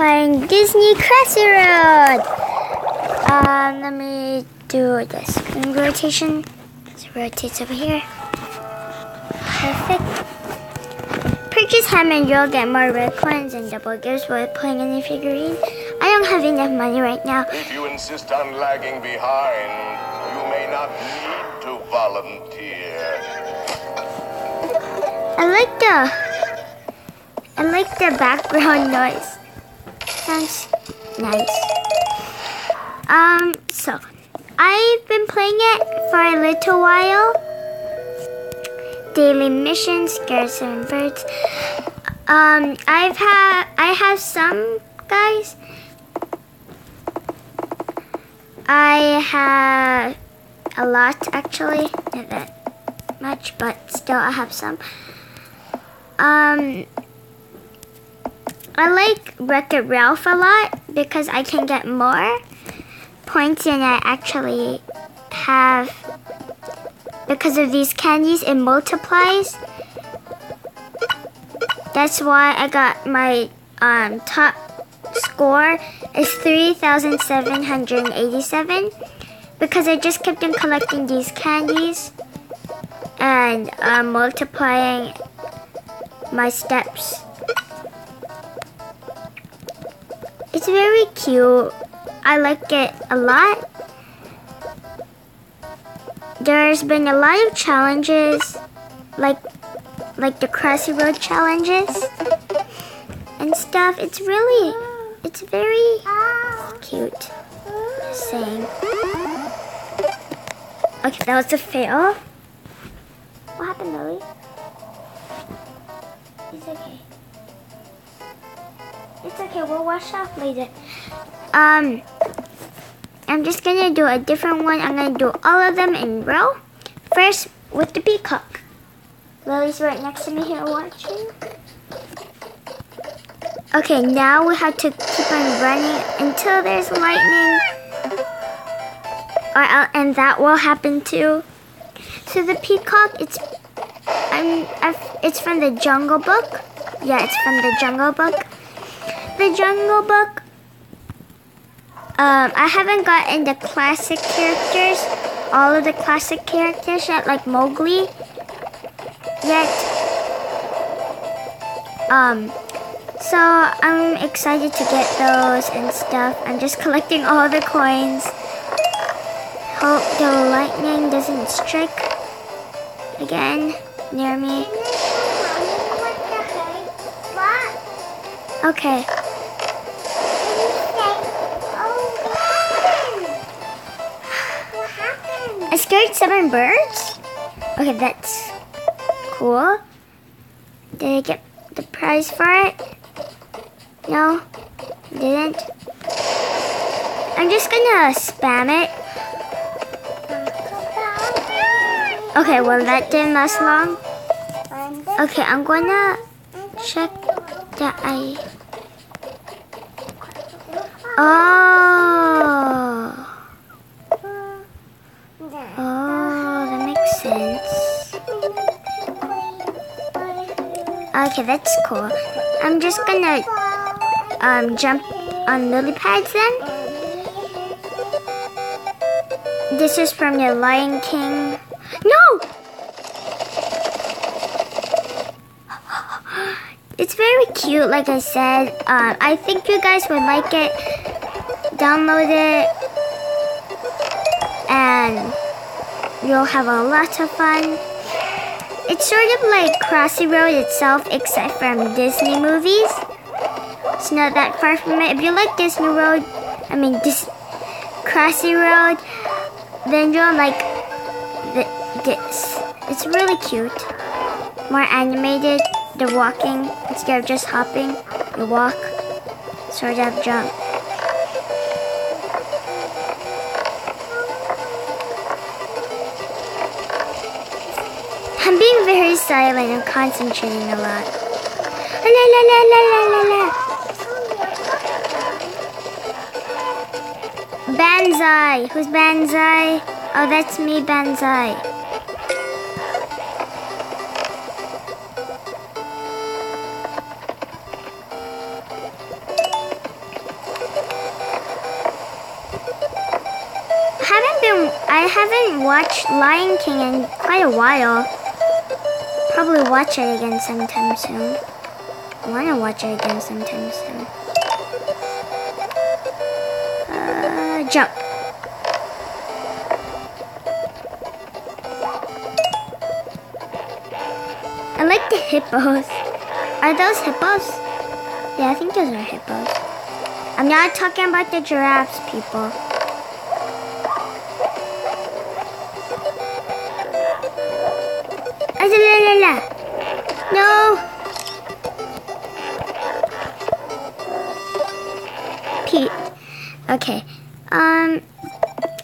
playing Disney Crossy Road. Um, let me do this ring rotation. So it rotates over here. Perfect. Purchase ham and you'll get more red coins and double gifts while playing any figurine. I don't have enough money right now. If you insist on lagging behind, you may not need to volunteer. I like the I like the background noise. Nice. Um, so I've been playing it for a little while. Daily missions, some birds. Um, I've had I have some guys. I have a lot actually, not that much, but still I have some. Um, I like Wreck-It Ralph a lot because I can get more points than I actually have. Because of these candies, it multiplies. That's why I got my um, top score is 3,787 because I just kept on collecting these candies and uh, multiplying my steps. It's very cute. I like it a lot. There's been a lot of challenges, like like the Crossy Road challenges and stuff. It's really, it's very cute. Saying. Okay, that was a fail. What happened, Lily? It's okay, we'll wash off later. Um, I'm just gonna do a different one. I'm gonna do all of them in row. First, with the peacock. Lily's right next to me here watching. Okay, now we have to keep on running until there's lightning. Or, and that will happen too. So the peacock, it's I'm, I've, it's from the Jungle Book. Yeah, it's from the Jungle Book the Jungle Book, um, I haven't gotten the classic characters, all of the classic characters yet, like Mowgli, yet. Um, so I'm excited to get those and stuff. I'm just collecting all the coins. Hope the lightning doesn't strike again near me. Okay. I scared seven birds? Okay, that's cool. Did I get the prize for it? No, didn't. I'm just gonna spam it. Okay, well that didn't last long. Okay, I'm gonna check that I... Oh! Okay, that's cool. I'm just gonna um, jump on lily pads then. This is from the Lion King. No! It's very cute, like I said. Um, I think you guys would like it. Download it. And You'll have a lot of fun. It's sort of like Crossy Road itself, except from Disney movies. It's not that far from it. If you like Disney Road, I mean, this Crossy Road, then you'll like this. It's really cute. More animated. The walking, instead of just hopping, you walk, sort of jump. I'm being very silent. I'm concentrating a lot. La la la la la la la. Banzai. Who's Banzai? Oh, that's me, Banzai. I haven't watched Lion King in quite a while. Probably watch it again sometime soon. I want to watch it again sometime soon. Uh, jump. I like the hippos. Are those hippos? Yeah, I think those are hippos. I'm not talking about the giraffes, people. No. Pete. Okay. Um,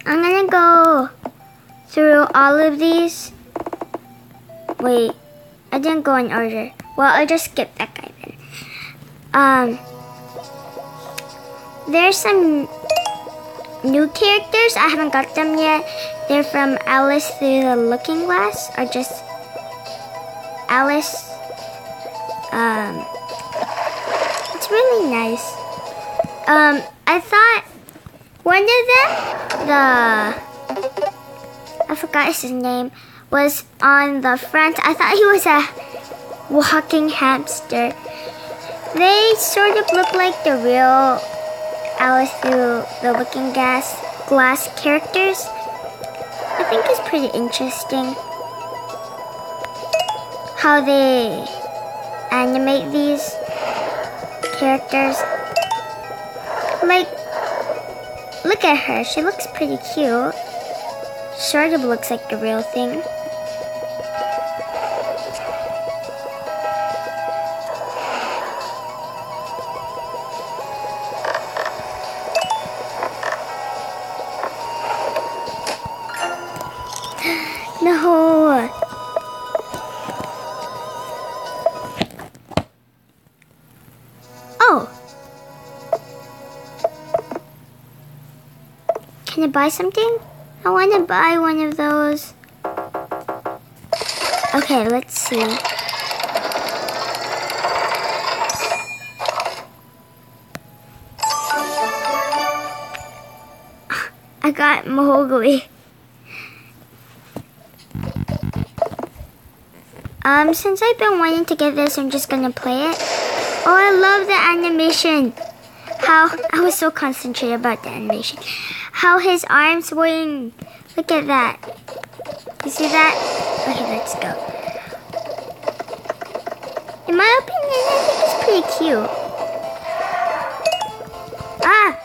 I'm gonna go through all of these. Wait, I didn't go in order. Well, I'll just skip that guy then. Um, there's some new characters. I haven't got them yet. They're from Alice Through the Looking Glass, or just Alice. Um, it's really nice. Um, I thought one of them, the I forgot his name, was on the front. I thought he was a walking hamster. They sort of look like the real Alice through the Looking Glass glass characters. I think it's pretty interesting how they animate these characters. Like, look at her. She looks pretty cute. Sort of looks like the real thing. No. I buy something? I want to buy one of those. Okay, let's see. I got Mowgli. Um, since I've been wanting to get this, I'm just gonna play it. Oh, I love the animation. How I was so concentrated about the animation. How his arms swing. Look at that. You see that? Okay, let's go. In my opinion, I think it's pretty cute. Ah!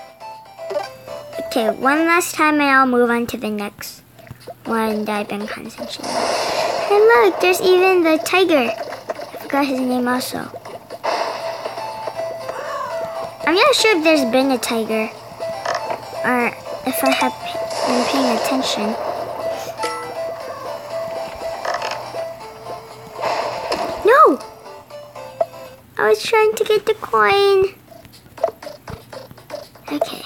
Okay, one last time and I'll move on to the next one that I've been concentrating. And look, there's even the tiger. I forgot his name also. I'm not sure if there's been a tiger or if I have been paying attention. No! I was trying to get the coin. Okay.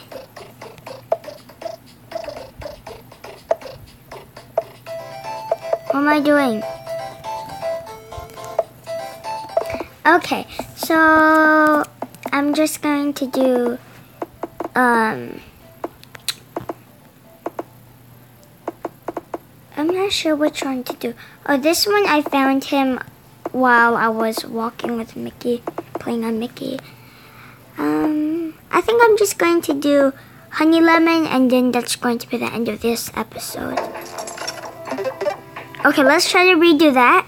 What am I doing? Okay, so I'm just going to do um I'm not sure which one to do. Oh, this one I found him while I was walking with Mickey, playing on Mickey. Um, I think I'm just going to do Honey Lemon, and then that's going to be the end of this episode. Okay, let's try to redo that.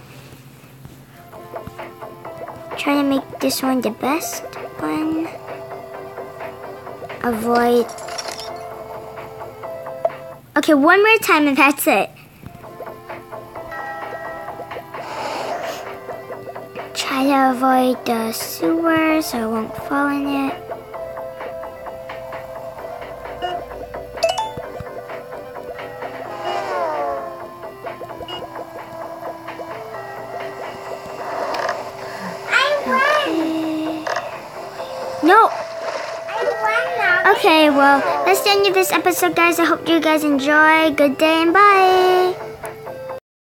Try to make this one the best Avoid. Okay, one more time and that's it. Try to avoid the sewer so I won't fall in it. That's the end of this episode, guys. I hope you guys enjoy. Good day and bye.